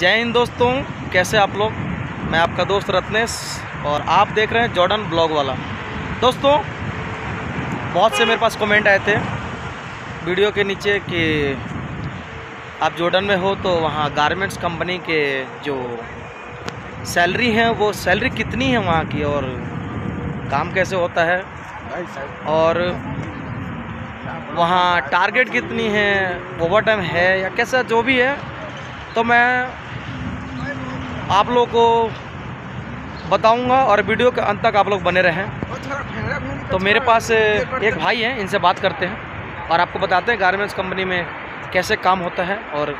जय हिंद दोस्तों कैसे आप लोग? मैं आपका दोस्त रत्नेश और आप देख रहे हैं जॉर्डन ब्लॉग वाला। दोस्तों बहुत से मेरे पास कमेंट आए थे वीडियो के नीचे कि आप जॉर्डन में हो तो वहाँ गारमेंट्स कंपनी के जो सैलरी है वो सैलरी कितनी है वहाँ की और काम कैसे होता है? और वहाँ टारगेट कितनी है? ओवर टाइम है या कैसा जो भी है तो मैं आप लोग को बताऊँगा और वीडियो के अंत तक आप लोग बने रहें। तो मेरे पास एक भाई हैं इनसे बात करते हैं और आपको बताते हैं गारमेंट्स कंपनी में कैसे काम होता है और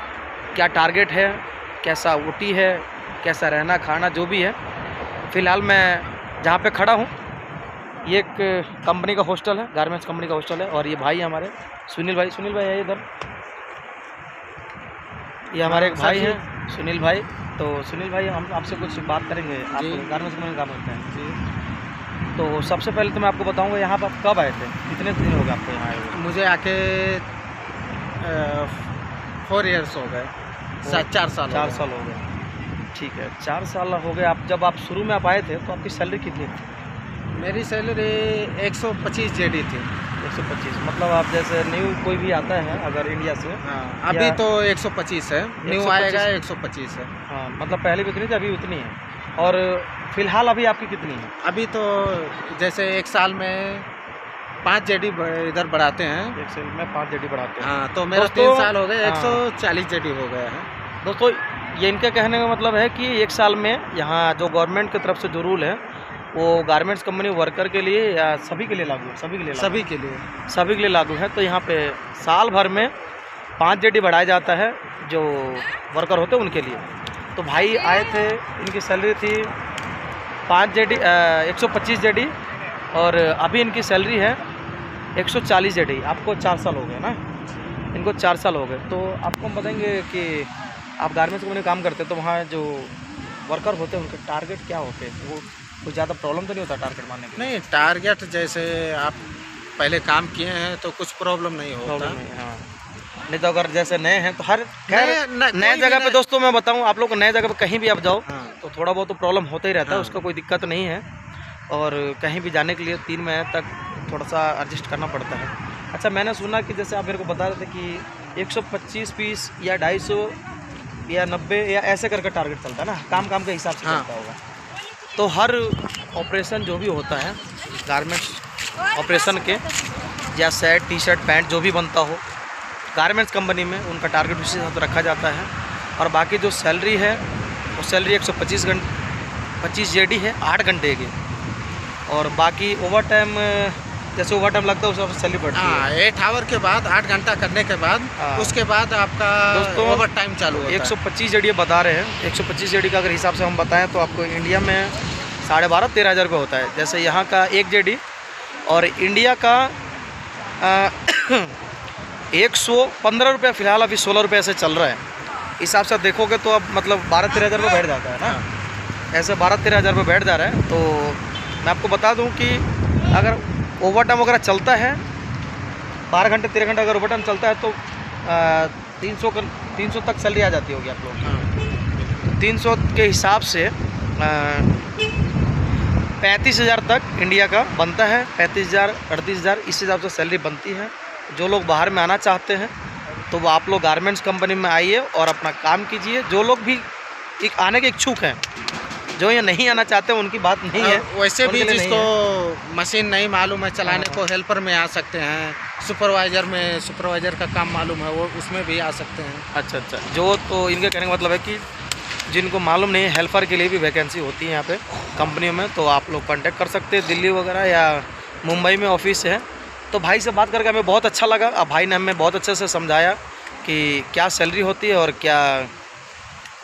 क्या टारगेट है कैसा ओटी है कैसा रहना खाना जो भी है। फ़िलहाल मैं जहाँ पे खड़ा हूँ ये एक कंपनी का हॉस्टल है गारमेंट्स कंपनी का हॉस्टल है और ये भाई हमारे। सुनील भाई सुनील भाई है इधर। ये हमारे एक भाई हैं। सुनील भाई। तो सुनील भाई हम आपसे कुछ बात करेंगे। आप। गारमेंट्स कंपनी में काम करते हैं? जी। तो सबसे पहले तो मैं आपको बताऊँगा यहाँ पर आप कब आए थे? कितने दिन हो गए आपको यहाँ आए हुए? मुझे आके फोर इयर्स हो गए। चार साल चार साल हो गए। ठीक है चार साल हो गए। आप जब आप शुरू में आप आए थे तो आपकी सैलरी कितनी थी? मेरी सैलरी 125 जेडी थी। एक सौ पच्चीस मतलब आप जैसे न्यू कोई भी आता है अगर इंडिया से हाँ अभी तो 125 है न्यू 125 आएगा 125 है। हाँ मतलब पहले भी उतनी थी अभी उतनी है। और फ़िलहाल अभी आपकी कितनी है? अभी तो जैसे एक साल में पाँच जेडी इधर बढ़ाते हैं। एक सेल में पाँच जेडी बढ़ाते हैं। हाँ तो मेरा तीन साल हो गए हाँ। 140 जेडी हो गया है। दोस्तों ये इनके कहने का मतलब है कि एक साल में यहाँ जो गवर्नमेंट की तरफ़ से जो रूल है वो गारमेंट्स कंपनी वर्कर के लिए या सभी के लिए लागू है? सभी के लिए सभी के लिए। सभी के लिए लागू है तो यहाँ पे साल भर में पाँच जेडी बढ़ाया जाता है जो वर्कर होते हैं उनके लिए। तो भाई आए थे इनकी सैलरी थी पाँच जेडी एक सौ पच्चीस जेडी और अभी इनकी सैलरी है एक सौ चालीस जेडी आपको चार साल हो गए ना? इनको चार साल हो गए। तो आपको हम बताएँगे कि आप गारमेंट्स कंपनी काम करते हैं तो वहाँ जो वर्कर होते हैं उनके टारगेट क्या होते हैं? वो कुछ ज़्यादा प्रॉब्लम तो नहीं होता टारगेट मारने के नहीं टारगेट जैसे आप पहले काम किए हैं तो कुछ प्रॉब्लम नहीं होता। नहीं हाँ। नहीं तो अगर जैसे नए हैं तो हर खैर नए- नए जगह पे दोस्तों मैं बताऊँ आप लोग को नए जगह पे कहीं भी आप जाओ हाँ। तो थोड़ा बहुत तो प्रॉब्लम होता ही रहता है हाँ। उसका कोई दिक्कत नहीं है। और कहीं भी जाने के लिए तीन महीने तक थोड़ा सा एडजस्ट करना पड़ता है। अच्छा मैंने सुना कि जैसे आप मेरे को बता रहे थे कि 125 पीस या 250 या 90 या ऐसे करके टारगेट चलता है ना काम काम के हिसाब से हाँ। चलता होगा। तो हर ऑपरेशन जो भी होता है गारमेंट्स ऑपरेशन के, या सेट टी शर्ट पैंट जो भी बनता हो गारमेंट्स कंपनी में उनका टारगेट उसी हिसाब से रखा जाता है। और बाकी जो सैलरी है, वो सैलरी 125 घंटे, पच्चीस जेडी है, आठ घंटे की। और बाकी ओवर टाइम जैसे ओवर टाइम लगता है उस से सैलरी बढ़ती है हाँ। एट आवर के बाद आठ घंटा करने के बाद हाँ। उसके बाद आपका दोस्तों, ओवर टाइम चालू एक सौ पच्चीस जेडी बता रहे हैं। एक सौ पच्चीस जेडी का अगर हिसाब से हम बताएँ तो आपको इंडिया में साढ़े बारह तेरह हज़ार रुपये होता है। जैसे यहाँ का एक जेडी और इंडिया का एक सौ पंद्रह रुपये फ़िलहाल अभी सोलह रुपये से चल रहा है। हिसाब से देखोगे तो अब मतलब बारह तेरह हज़ार रुपये बैठ जाता है ना। हाँ। ऐसे बारह तेरह हज़ार रुपये बैठ जा रहा है तो मैं आपको बता दूँ कि अगर ओवर टाइम वगैरह चलता है। बारह घंटे तेरह घंटे अगर ओवर टाइम चलता है तो तीन सौ तीन सौ तक सैलरी आ जाती होगी आप लोग हाँ। तीन सौ के हिसाब से पैंतीस हज़ार तक इंडिया का बनता है। पैंतीस हज़ार अड़तीस हज़ार इस हिसाब से सैलरी बनती है। जो लोग बाहर में आना चाहते हैं तो वो आप लोग गारमेंट्स कंपनी में आइए और अपना काम कीजिए। जो लोग भी एक आने के इच्छुक हैं जो ये नहीं आना चाहते उनकी बात नहीं है। वैसे भी जिसको मशीन नहीं मालूम है चलाने हाँ। को हेल्पर में आ सकते हैं सुपरवाइजर में सुपरवाइजर का काम मालूम है वो उसमें भी आ सकते हैं। अच्छा अच्छा। जो तो इनके कहने का मतलब है कि जिनको मालूम नहीं है हेल्पर के लिए भी वैकेंसी होती है यहाँ पे कंपनियों में तो आप लोग कांटेक्ट कर सकते हैं दिल्ली वगैरह या मुंबई में ऑफ़िस है। तो भाई से बात करके हमें बहुत अच्छा लगा अब भाई ने हमें बहुत अच्छे से समझाया कि क्या सैलरी होती है और क्या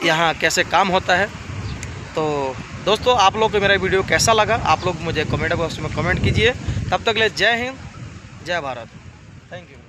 यहाँ कैसे काम होता है। तो दोस्तों, आप लोग को मेरा वीडियो कैसा लगा? आप लोग मुझे कमेंट बॉक्स में कमेंट कीजिए। तब तक ले जय हिंद, जय भारत। Thank you